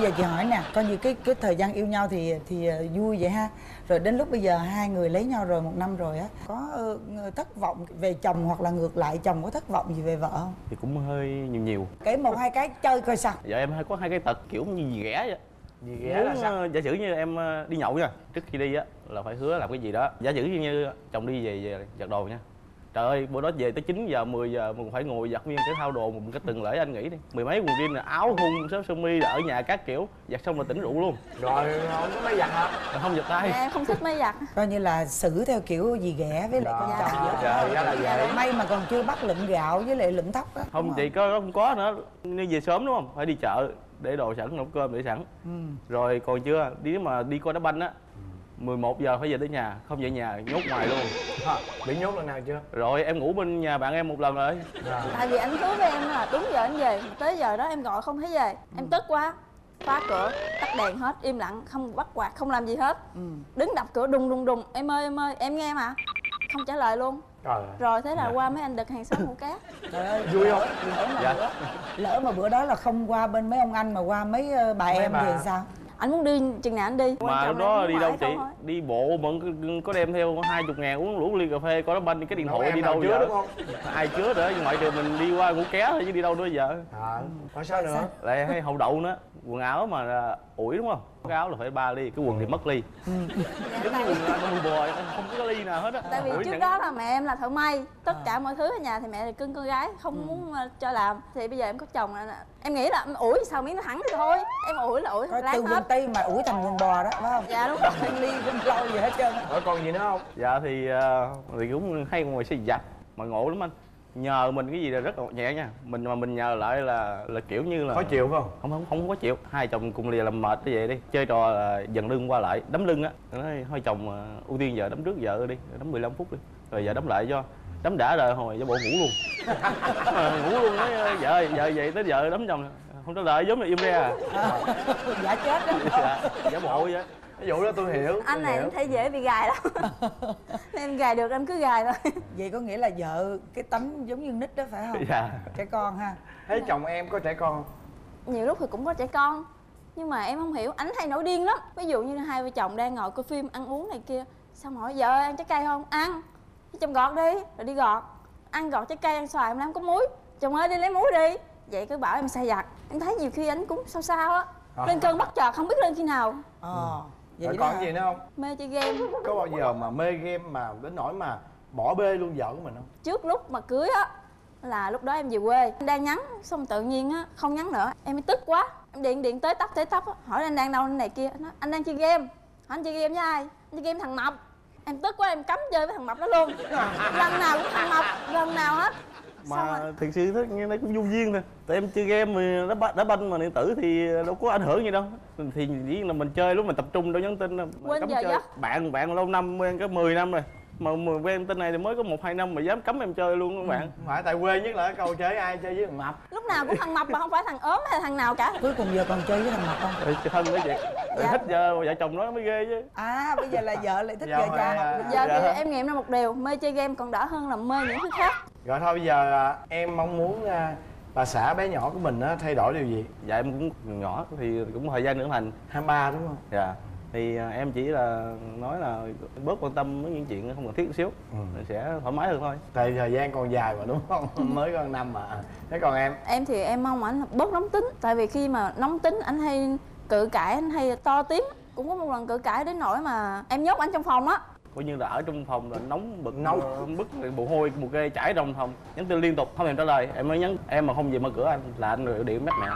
giờ chị hỏi nè coi như cái cái thời gian yêu nhau thì thì ờ, vui vậy ha. Rồi đến lúc bây giờ hai người lấy nhau rồi một năm rồi á có ờ, thất vọng về chồng hoặc là ngược lại chồng có thất vọng gì về vợ không? Thì cũng hơi nhiều nhiều. Kể một hai cái chơi coi sao. Vợ em hay có hai cái tật kiểu như gì ghẻ vậy. Gì ghẻ là sao? ờ, giả sử như em đi nhậu nha trước khi đi á là phải hứa làm cái gì đó. Giả sử như chồng đi về về giặt đồ nha trời ơi bữa đó về tới 9 giờ 10 giờ mình phải ngồi giặt nguyên cái thao đồ một cái từng lễ anh nghĩ đi mười mấy quần jean là áo thun sớm sơ mi là ở nhà các kiểu giặt xong là tỉnh rượu luôn Rồi không có máy giặt hả? Là không giặt tay em không thích máy giặt coi như là xử theo kiểu gì ghẻ với lại con Dạ. chồng vậy. Dạ, ra là vậy. may mà còn chưa bắt lụm gạo với lại lụm tóc á không chị có không có nữa như về sớm đúng không phải đi chợ để đồ sẵn nấu cơm để sẵn Ừ. rồi còn chưa đi mà đi coi đá banh á 11 giờ phải về tới nhà không về nhà nhốt ngoài luôn Hả? Bị nhốt lần nào chưa? rồi em ngủ bên nhà bạn em một lần rồi Dạ. tại vì anh hứa với em là đúng giờ anh về tới giờ đó em gọi không thấy về em tức quá phá cửa tắt đèn hết im lặng không bắt quạt không làm gì hết Ừ. đứng đập cửa đùng đùng đùng em ơi em ơi em nghe mà không trả lời luôn Trời rồi thế là qua mấy anh đực hàng xóm hủ cá Trời ơi, Vui không? lỡ mà, Dạ. bữa, lỡ mà bữa đó là không qua bên mấy ông anh mà qua mấy ờ, bà Mấy em bà. thì sao anh muốn đi chừng nào anh đi mà lúc đó đi đâu chị. Đi bộ vẫn có- có đem theo hai chục ngàn uống lũ ly cà phê có đá banh cái điện thoại đi đâu chứa giờ đúng không? ai chứa nữa ngoại trừ mình đi qua ngủ ké thôi chứ đi đâu nữa giờ. À, có sao nữa? lại hay hậu đậu nữa quần áo mà à, ủi đúng không? Cái áo là phải ba ly cái quần thì mất ly. Giống như quần áo con bò không có ly nào hết á. Tại vì Ủi trước đó là mẹ em là thợ may tất cả mọi thứ ở nhà thì mẹ là cưng con gái không muốn ờ, cho làm. Thì bây giờ em có chồng là em nghĩ là em ủi sao miếng nó thẳng thì thôi em ủi là ủi coi lát từ quần tây mà ủi thành quần bò đó phải không? Dạ đúng rồi. Ly không lâu gì hết trơn á. Rồi còn gì nữa không? dạ thì à, thì cũng hay ngồi xây giặt mà ngộ lắm anh. Nhờ mình cái gì là rất là nhẹ nha. Mình mà mình nhờ lại là là kiểu như là Khó chịu không? không không không có chịu. Hai chồng cùng lìa làm mệt cái vậy đi. Chơi trò là dần lưng qua lại. Đấm lưng á. Nói thôi chồng à, ưu tiên giờ đấm trước vợ đi đấm 15 phút đi. Rồi giờ đấm lại cho. Đấm đã rồi hồi giả bộ ngủ luôn. À, ngủ luôn nói vợ vợ vậy tới vợ đấm chồng. Không trả lời giống như im re à. Giả chết đó. Dạ, giả bộ vậy Ví dụ đó tôi hiểu anh tôi này hiểu. em thấy dễ bị gài lắm. Em gài được em cứ gài thôi. Vậy có nghĩa là vợ cái tánh giống như nít đó phải không? Dạ. Trẻ con ha. Thấy chồng em có trẻ con không? nhiều lúc thì cũng có trẻ con nhưng mà em không hiểu ảnh hay nổi điên lắm. Ví dụ như hai vợ chồng đang ngồi coi phim ăn uống này kia xong hỏi vợ ơi, ăn trái cây không? Ăn. Chồng gọt đi rồi đi gọt. Ăn gọt trái cây ăn xoài em làm có muối. Chồng ơi đi lấy muối đi. Vậy cứ bảo em sai giặt. Em thấy nhiều khi anh cũng sao sao á lên cơn bất chợt không biết lên khi nào. Ờ vậy còn hả? gì nữa không? mê chơi game. Có bao giờ mà mê game mà đến nỗi mà bỏ bê luôn vợ của mình không? trước lúc mà cưới á là lúc đó em về quê. Em đang nhắn xong tự nhiên á không nhắn nữa. Em mới tức quá. Em điện điện tới tóc tới tóc á hỏi anh đang đâu anh này kia. Anh nói, anh đang chơi game. Hỏi anh chơi game với ai? Anh chơi game thằng mập. Em tức quá em cấm chơi với thằng mập đó luôn. Lần nào cũng thằng mập lần nào hết mà thực sự thế nghe nó cũng vô duyên thôi. Tại em chơi game mà đá, ba- đá banh mà điện tử thì đâu có ảnh hưởng gì đâu. Thì dĩ nhiên là mình chơi lúc mình tập trung đâu nhắn tin đâu. Quên giờ chơi. giấc. bạn bạn lâu năm quen có 10 năm rồi mà mà quen tên này thì mới có một hai năm mà dám cấm em chơi luôn các bạn. Không phải tại quê nhất là cái câu chơi ai chơi với thằng mập. Lúc nào cũng thằng mập mà không phải thằng ốm hay thằng nào cả. Cuối cùng giờ còn chơi với thằng mập không? Ê, thân đó chị Dạ. thích giờ vợ chồng nó mới ghê chứ. À bây giờ là vợ lại thích Dạ, vợ chồng. giờ thì Dạ. em nghiệm ra một điều. Mê chơi game còn đỡ hơn là mê những thứ khác. Rồi thôi bây giờ à, em mong muốn à, bà xã bé nhỏ của mình á, thay đổi điều gì? dạ em cũng nhỏ thì cũng thời gian trưởng thành. 23 đúng không? dạ thì à, em chỉ là nói là bớt quan tâm với những chuyện không cần thiết một xíu Ừ. Sẽ thoải mái hơn thôi Tại thời gian còn dài mà đúng không? Mới có năm mà Thế còn em? em thì em mong ảnh bớt nóng tính tại vì khi mà nóng tính anh hay cự cãi anh hay to tiếng cũng có một lần cự cãi đến nỗi mà em nhốt anh trong phòng á coi như là ở trong phòng là nóng bực Nóng. bức mồ hôi mồ kê chảy trong phòng. Nhắn tin liên tục không thèm trả lời. Em mới nhắn em mà không về mở cửa anh là anh rồi điện mét mẹ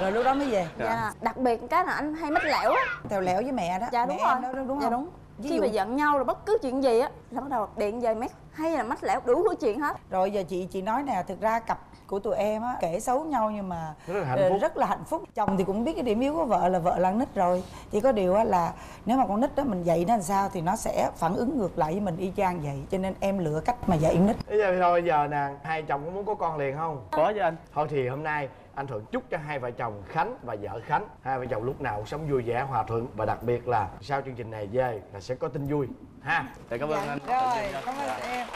rồi lúc đó mới về. Dạ. Đặc biệt cái là anh hay mách lẻo á. Theo lẻo với mẹ đó. Dạ mẹ đúng rồi. em đó đúng dạ không? đúng Ví khi dụ- mà giận nhau rồi bất cứ chuyện gì á là bắt đầu điện về mét hay là mách lẻo đủ thứ chuyện hết. Rồi giờ chị chị nói nè thực ra cặp của tụi em á kể xấu nhau nhưng mà Rất là hạnh phúc. rất là hạnh phúc. Chồng thì cũng biết cái điểm yếu của vợ là vợ là nít rồi. Chỉ có điều á là nếu mà con nít đó mình dạy nó làm sao thì nó sẽ phản ứng ngược lại với mình y chang vậy. Cho nên em lựa cách mà dạy nít. Bây giờ thôi bây giờ nè Hai chồng có muốn có con liền không? có với anh. Thôi thì hôm nay anh Thuận chúc cho hai vợ chồng Khánh và vợ Khánh. Hai vợ chồng lúc nào cũng sống vui vẻ hòa thuận Và đặc biệt là sau chương trình này về là sẽ có tin vui. Ha. Dạ, cảm ơn anh. rồi cảm ơn em